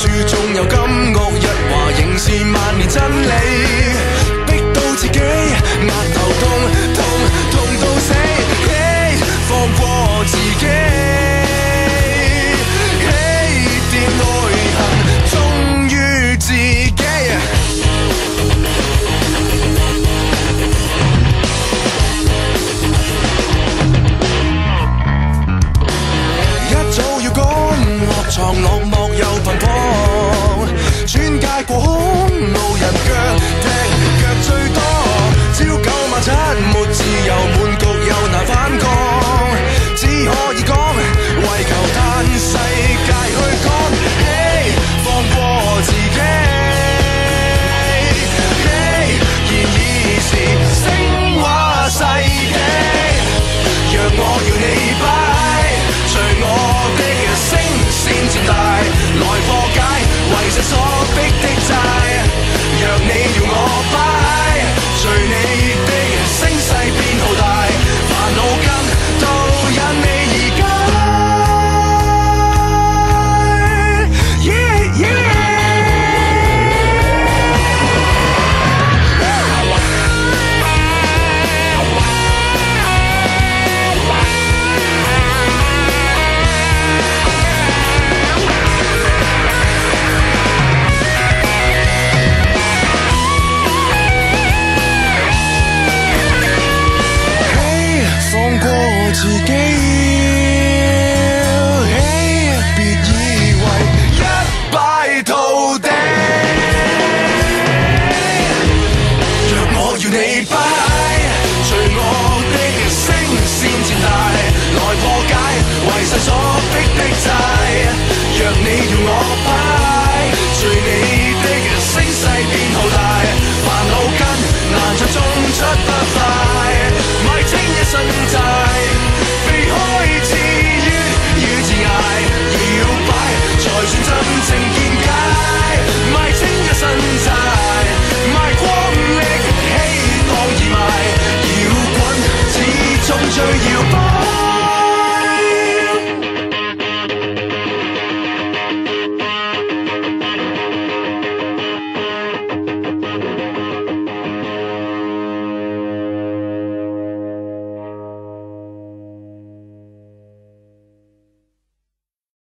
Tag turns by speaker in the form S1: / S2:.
S1: 书中有金屋一话仍是万年真理逼到自己额头痛痛痛到死嘿放过自己起跌爱恨终于自己一早要讲落床落幕又转街过巷告げ